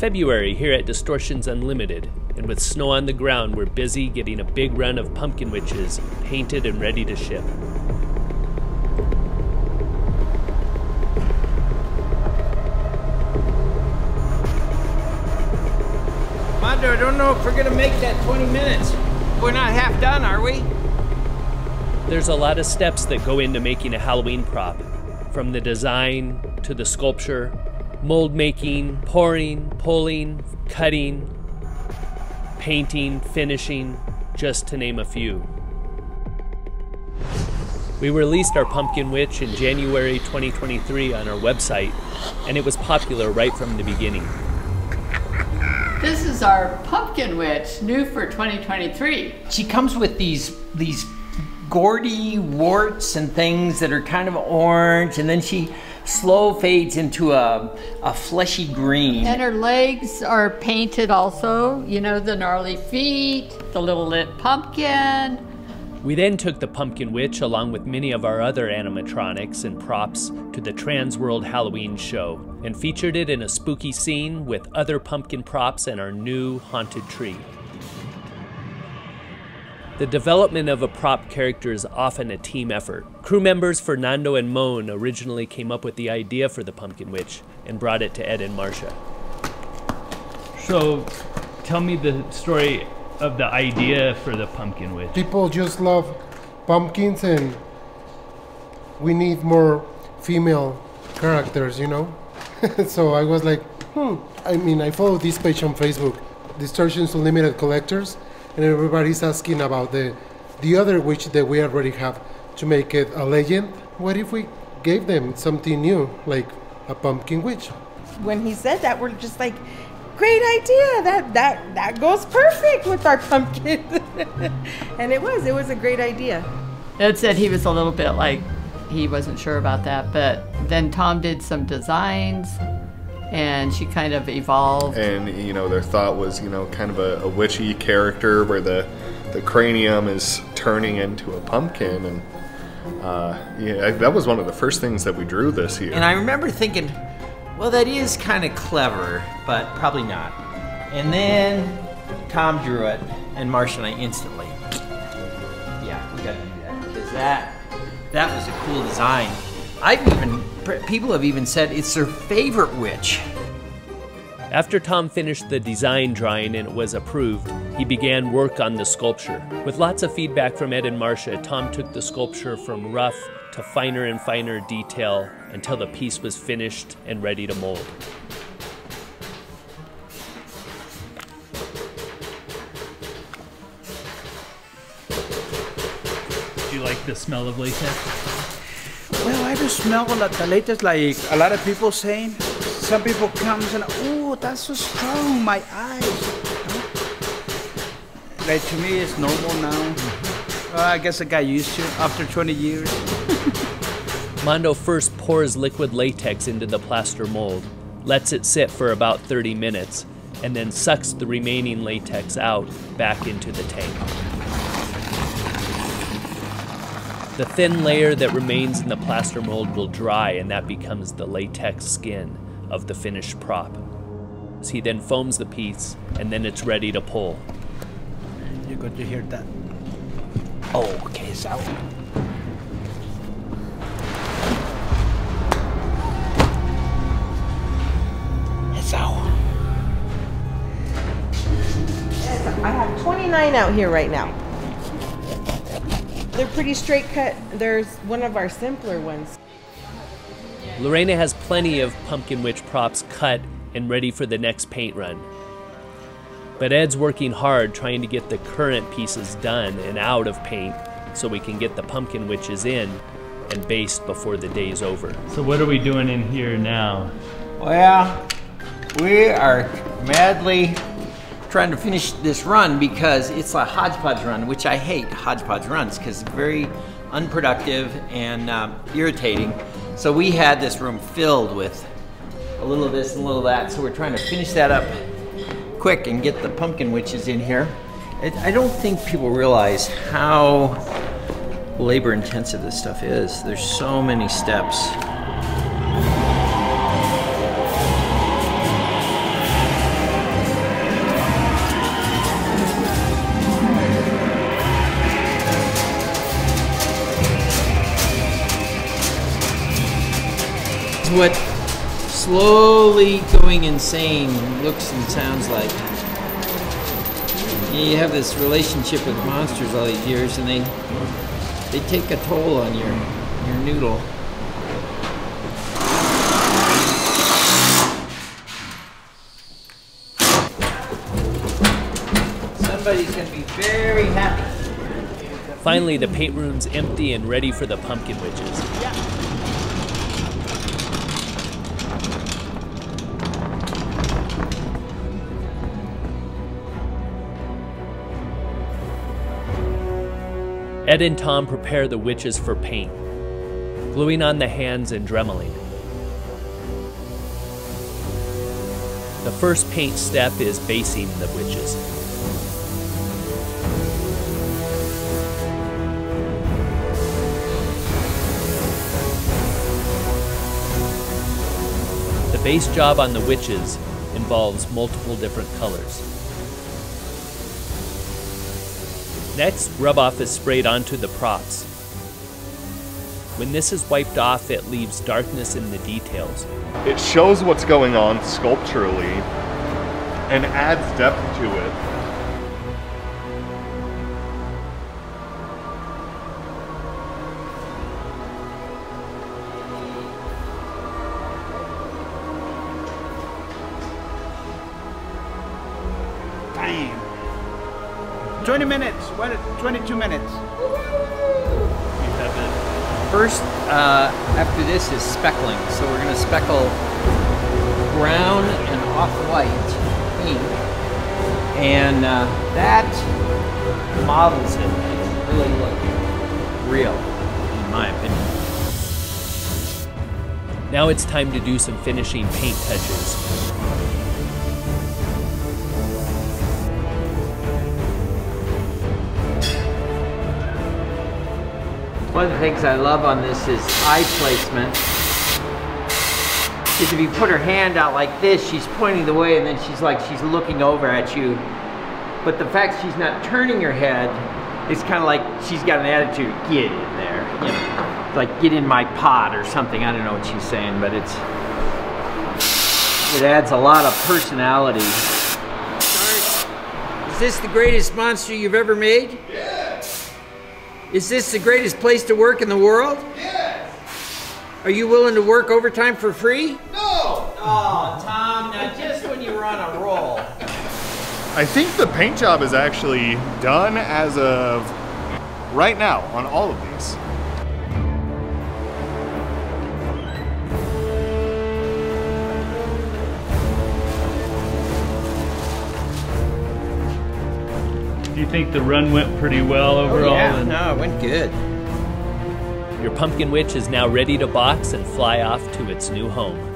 February here at Distortions Unlimited, and with snow on the ground, we're busy getting a big run of pumpkin witches painted and ready to ship. Mondo, I don't know if we're gonna make that 20 minutes. We're not half done, are we? There's a lot of steps that go into making a Halloween prop, from the design to the sculpture, mold making, pouring, pulling, cutting, painting, finishing, just to name a few. We released our Pumpkin Witch in January 2023 on our website, and it was popular right from the beginning. This is our pumpkin witch, new for 2023. She comes with these these gaudy warts and things that are kind of orange, and then she slow fades into a, a fleshy green. And her legs are painted also, you know, the gnarly feet, the little lit pumpkin. We then took the Pumpkin Witch along with many of our other animatronics and props to the Trans World Halloween show and featured it in a spooky scene with other pumpkin props and our new haunted tree. The development of a prop character is often a team effort. Crew members Fernando and Moan originally came up with the idea for the Pumpkin Witch and brought it to Ed and Marcia. So, tell me the story of the idea for the Pumpkin Witch. People just love pumpkins, and we need more female characters, you know. so I was like, hmm. I mean, I follow this page on Facebook, Distortions Unlimited Collectors, and everybody's asking about the the other witch that we already have to make it a legend. What if we gave them something new, like a pumpkin witch? When he said that, we're just like, great idea. That that that goes perfect with our pumpkin. and it was. It was a great idea. Ed said he was a little bit like he wasn't sure about that, but then Tom did some designs and she kind of evolved. and you know their thought was you know kind of a, a witchy character where the the cranium is turning into a pumpkin and uh, yeah that was one of the first things that we drew this year And I remember thinking, well, that is kind of clever, but probably not. And then Tom drew it, and Marcia and I instantly, yeah, we gotta do that because that that was a cool design. I've even people have even said it's their favorite witch. After Tom finished the design drawing and it was approved, he began work on the sculpture. With lots of feedback from Ed and Marcia, Tom took the sculpture from rough to finer and finer detail until the piece was finished and ready to mold. Do you like the smell of latex? Well, I just smell the latex, like a lot of people saying. Some people come and oh, that's so strong, my eyes. Like to me, it's normal now. Mm-hmm. Well, I guess I got used to it after 20 years. Mondo first pours liquid latex into the plaster mold, lets it sit for about 30 minutes, and then sucks the remaining latex out back into the tank. The thin layer that remains in the plaster mold will dry, and that becomes the latex skin of the finished prop. So he then foams the piece, and then it's ready to pull. You're going to hear that. Oh, okay, it's out. It's out. I have 29 out here right now. They're pretty straight cut. There's one of our simpler ones. Lorena has plenty of Pumpkin Witch props cut and ready for the next paint run. But Ed's working hard trying to get the current pieces done and out of paint so we can get the Pumpkin Witches in and based before the day's over. So, what are we doing in here now? Well, we are madly trying to finish this run because it's a hodgepodge run, which I hate hodgepodge runs because it's very unproductive and um, irritating. So we had this room filled with a little of this and a little of that. So we're trying to finish that up quick and get the pumpkin witches in here. It, I don't think people realize how labor intensive this stuff is. There's so many steps. What slowly going insane looks and sounds like. You have this relationship with monsters all these years, and they they take a toll on your your noodle. Somebody's gonna be very happy. Finally, the paint room's empty and ready for the pumpkin witches. Ed and Tom prepare the witches for paint, gluing on the hands and dremeling. The first paint step is basing the witches. The base job on the witches involves multiple different colors. Next, rub off is sprayed onto the props. When this is wiped off, it leaves darkness in the details. It shows what's going on sculpturally and adds depth to it. 20 minutes. What? 22 minutes. First, uh, after this is speckling. So we're gonna speckle brown and off-white ink, and uh, that models it. It really look real, in my opinion. Now it's time to do some finishing paint touches. One of the things I love on this is eye placement. Is if you put her hand out like this, she's pointing the way and then she's like she's looking over at you. But the fact she's not turning her head is kind of like she's got an attitude, get in there, you know. Like get in my pot or something. I don't know what she's saying, but it's it adds a lot of personality. Is this the greatest monster you've ever made? Is this the greatest place to work in the world? Yes! Are you willing to work overtime for free? No! Oh, Tom, now just when you were on a roll. I think the paint job is actually done as of right now on all of these. Think the run went pretty well oh, overall? Oh, yeah, And- no, it went good. Your pumpkin witch is now ready to box and fly off to its new home.